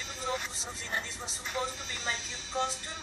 able to offer something that this was supposed to be my cute costume